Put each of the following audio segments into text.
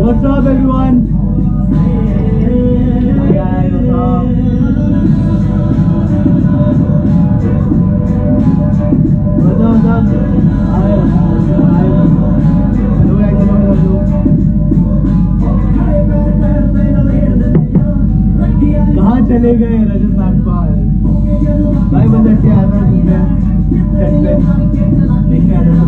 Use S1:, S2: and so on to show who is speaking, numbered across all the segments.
S1: What's up, everyone? चले गए रजत नागपाल भाई ऐसे आया था घूमने पे देखने रहा है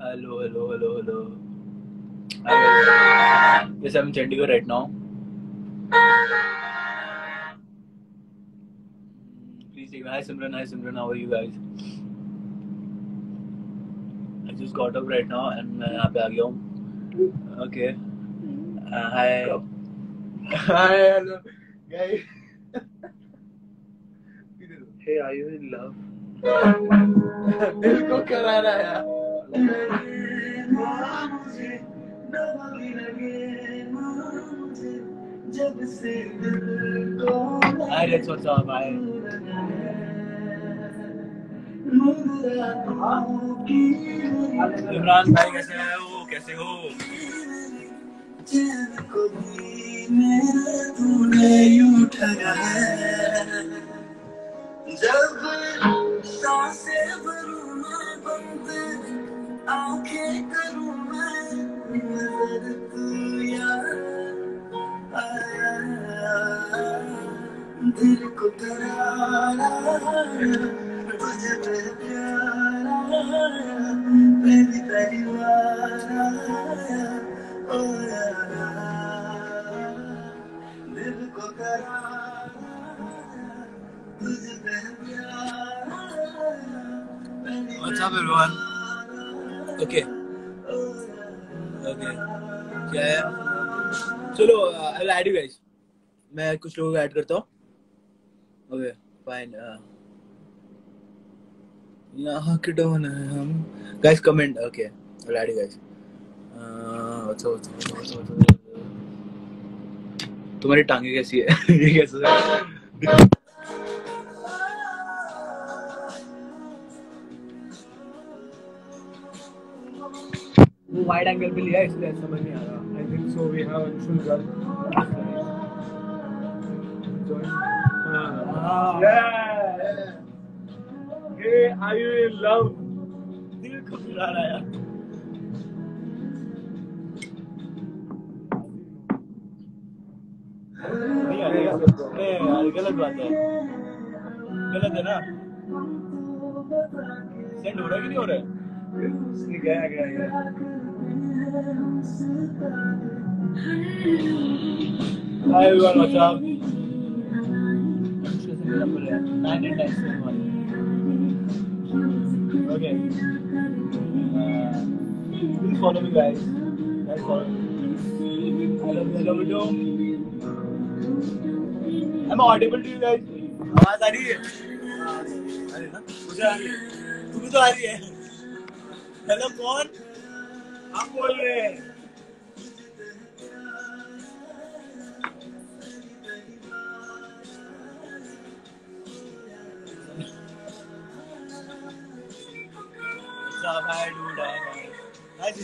S1: Hello, hello, hello, hello. Guys. Yes, I'm in Chandigarh right now. Please take. Hi Simran, hi Simran, how are you guys? I just got up right now and मैं यहाँ पे आ गया हूँ okay uh, hi
S2: Hi, hello, guys.
S1: hey are you in love
S2: दिल को करारा यार
S1: इमरान भाई कैसे है? कैसे हो?
S3: तूने ठगा जब साँसें बंद आँखें करूँ मैं नज़र तू यार आया दिल को करारा तुझे पे प्यार आया पहली पहली बार आया ओ यार दिल को करारा तुझे पे प्यार आया पहली
S1: What's up, everyone? Okay. Okay. क्या है? चलो आई ऐड यू गाइस मैं कुछ लोगों को ऐड करता हूँ. ओके फाइन यहाँ के डॉन है हम. Guys comment okay I add you guys अच्छा अच्छा अच्छा तुम्हारी टांगे कैसी है? ये कैसे एंगल पे लिया इसलिए समझ नहीं आ रहा
S2: I think so. We have Anshul Garg. Join.
S1: Ah.
S2: Yeah. Hey, are you in love?
S1: दिल को चुरा रहा है यार, गलत बात है गलत है ना सेंड हो रहा है कि नहीं हो रहा है
S2: गया गया गया
S1: Hi everyone, what's up? है, nine and nine. Okay. Uh, please follow me guys. Guys follow me. I love you, I love you too. Am I audible to you guys? आवाज़ आ रही है? है ना? मुझे आ रही है। तुम्हें तो आ रही है। हेलो कौन? आप बोल रहे हैं। What's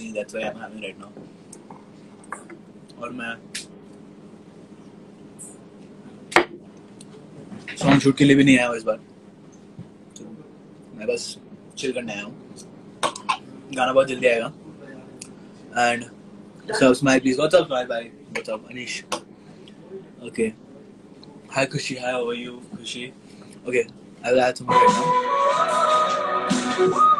S1: नहीं, that's why I'm having right now. और मैं सॉन्ग शूट के लिए भी नहीं आया हूँ इस बार। तो मैं बस चिल करने आया हूँ। गाना बहुत जल्दी आएगा। एंड सब smile please what's up smile bye what's up Anish okay hi Khushi hi how are you Khushi okay I will add some right now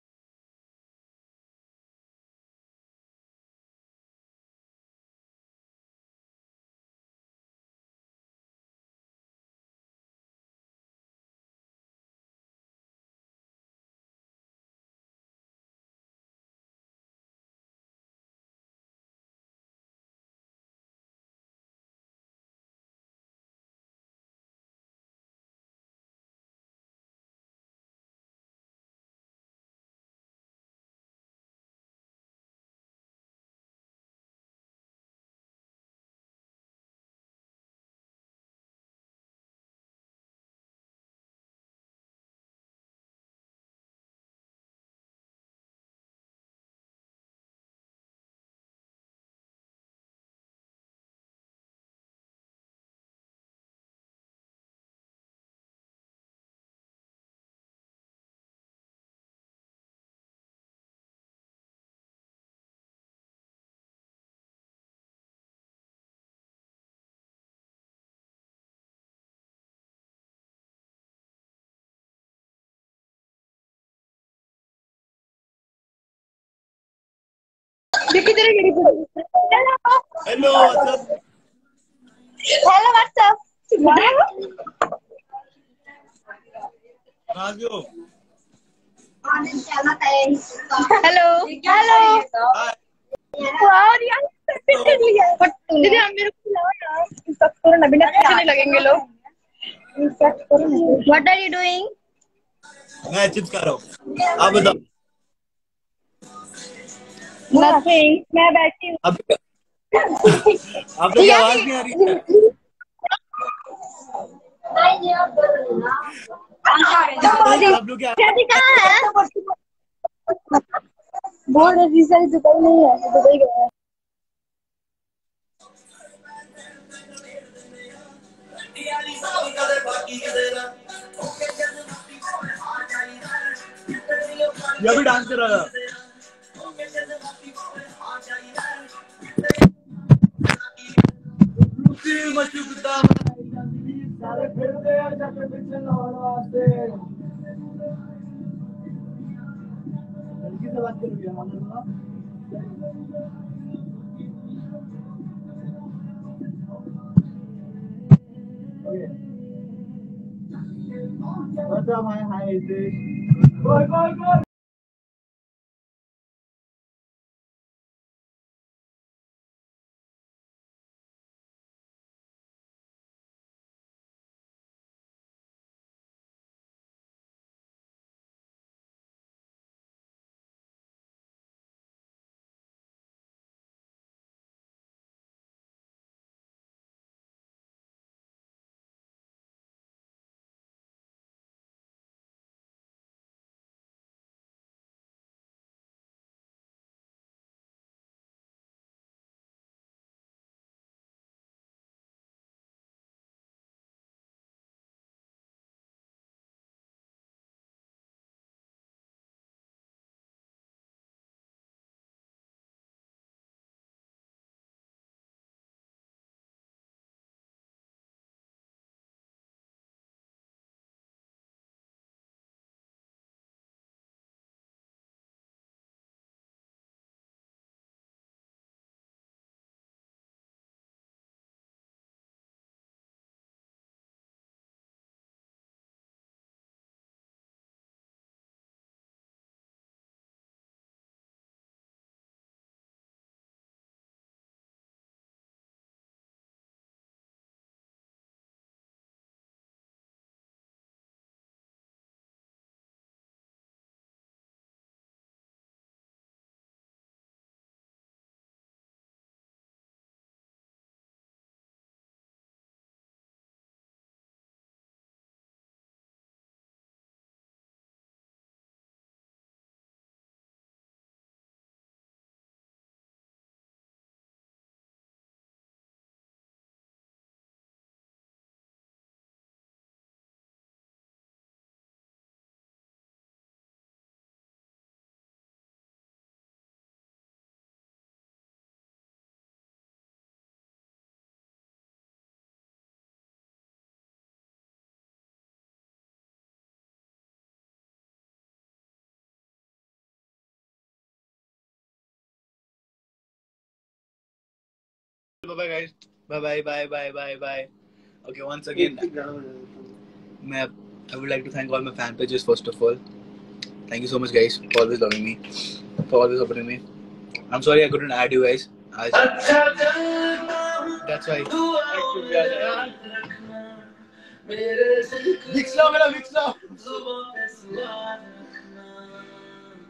S4: hello
S1: hello what's up
S4: hello what's up
S1: कहाँ
S4: hello hello यार दीदी हम मेरे को खिलाओ ना। Inspect ना बिना लगेंगे लोग। करो व्हाट आर यू डूइंग
S1: मैं चिप्स खा रहा हूँ। आप बताओ।
S4: नथिंग मैं बैठी हूँ।
S1: आप आप लोग आवाज़ नहीं आ रही। आप लोग
S4: है? बोल रही सर दुबई नहीं है दुबई गया है।
S1: ये भी डांस कर रहा था।
S2: सारे फिरते हैं जब पीछे लाहौर वास्ते लड़की से बात हमारे साथ Okay. What's up? Hi, hi, is this? Go, go,
S1: bye bye guys bye bye bye bye bye bye okay once again I, I would like to thank all my fan pages first of all. Thank you so much guys for always loving me for always supporting me. I'm sorry I couldn't add you guys. That's why.
S2: Mixla mera